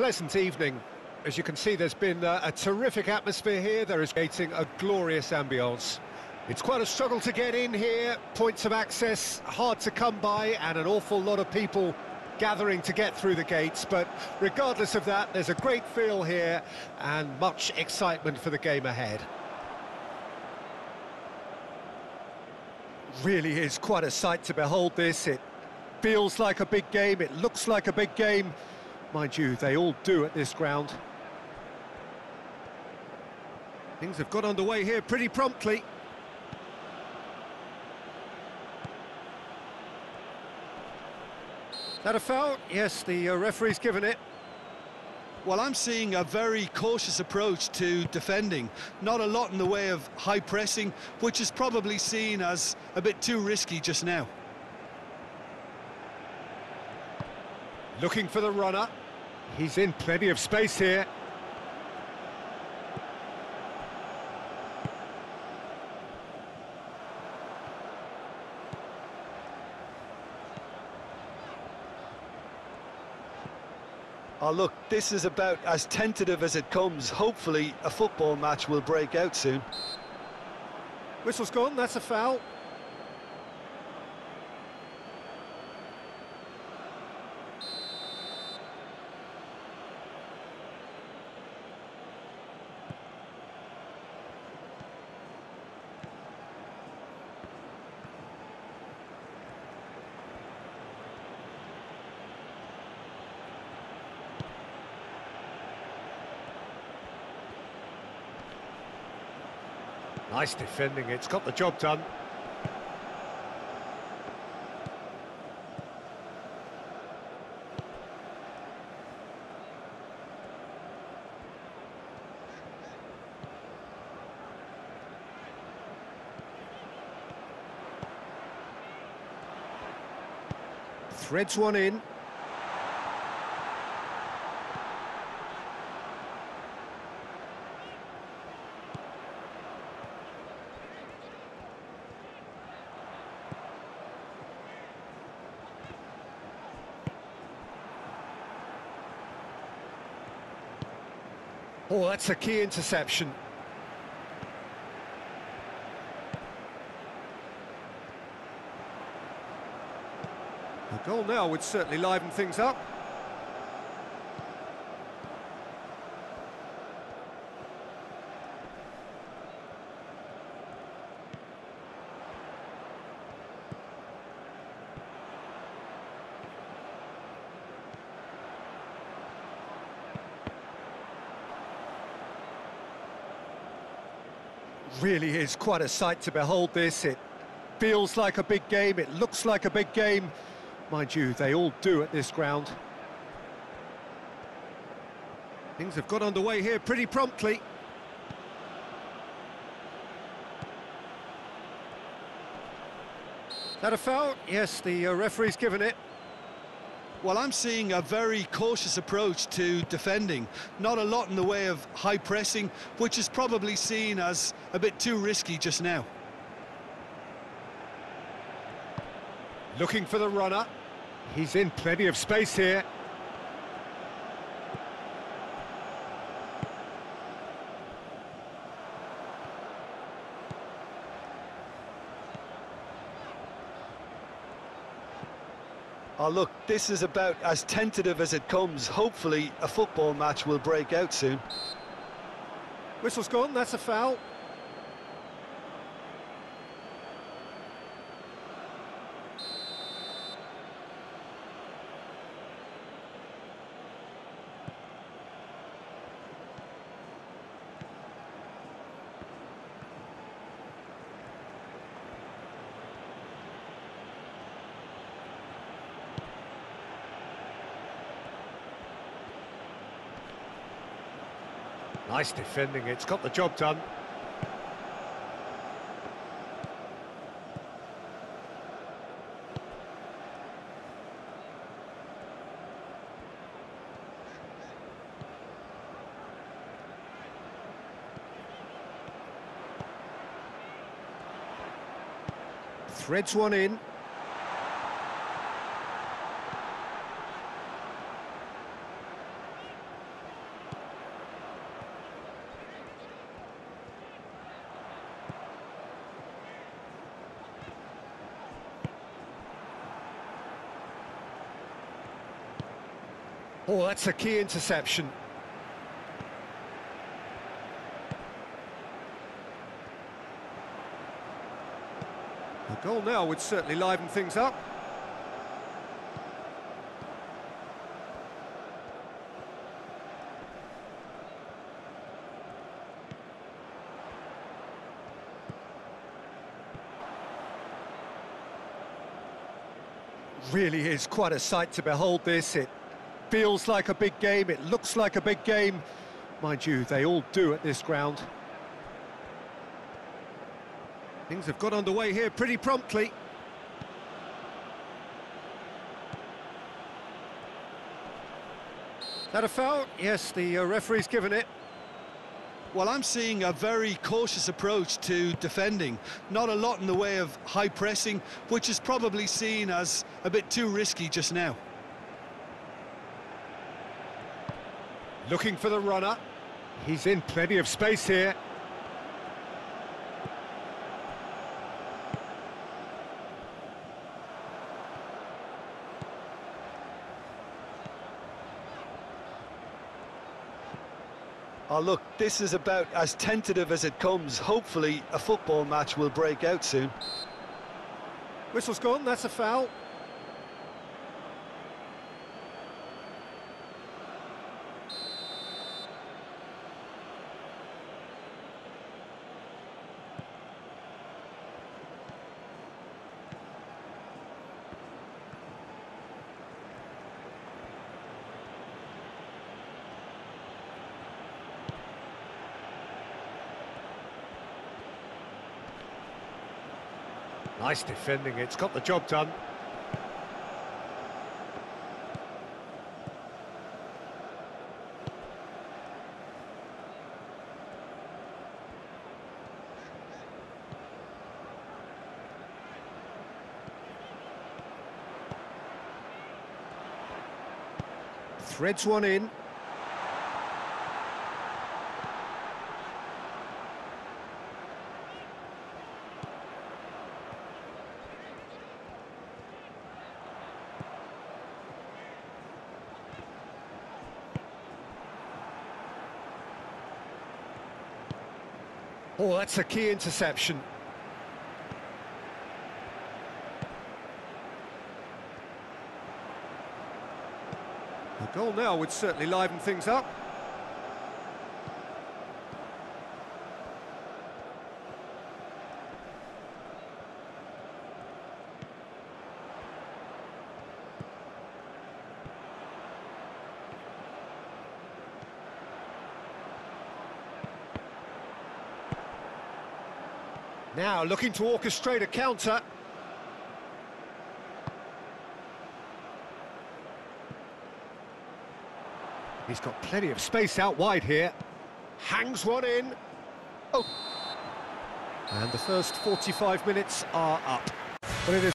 pleasant evening. As you can see, there's been uh, a terrific atmosphere here. There is creating a glorious ambience. It's quite a struggle to get in here, points of access hard to come by, and an awful lot of people gathering to get through the gates. But regardless of that, there's a great feel here and much excitement for the game ahead. Really is quite a sight to behold this. It feels like a big game, it looks like a big game. Mind you, they all do at this ground. Things have got underway here pretty promptly. That a foul? Yes, the uh, referee's given it. Well, I'm seeing a very cautious approach to defending. Not a lot in the way of high pressing, which is probably seen as a bit too risky just now. Looking for the runner. He's in plenty of space here. Oh, look, this is about as tentative as it comes. Hopefully, a football match will break out soon. Whistle's gone, that's a foul. Nice defending, it's got the job done. Threads one in. Oh, that's a key interception. A goal now would certainly liven things up. Really is quite a sight to behold this. It feels like a big game, it looks like a big game. Mind you, they all do at this ground. Things have got underway here pretty promptly. That a foul? Yes, the uh, referee's given it. Well, I'm seeing a very cautious approach to defending. Not a lot in the way of high pressing, which is probably seen as a bit too risky just now. Looking for the runner. He's in plenty of space here. Oh, look, this is about as tentative as it comes. Hopefully, a football match will break out soon. Whistle's gone, that's a foul. Nice defending, it's got the job done. Threads one in. Oh, that's a key interception. A goal now would certainly liven things up. Really is quite a sight to behold this. It feels like a big game, it looks like a big game. Mind you, they all do at this ground. Things have got underway here pretty promptly. That a foul? Yes, the uh, referee's given it. Well, I'm seeing a very cautious approach to defending. Not a lot in the way of high pressing, which is probably seen as a bit too risky just now. Looking for the runner. He's in plenty of space here. Oh, look, this is about as tentative as it comes. Hopefully, a football match will break out soon. Whistle's gone, that's a foul. Nice defending, it's got the job done. Threads one in. Oh, that's a key interception. A goal now would certainly liven things up. Now looking to orchestrate a counter. He's got plenty of space out wide here. Hangs one in. Oh. And the first 45 minutes are up. But it is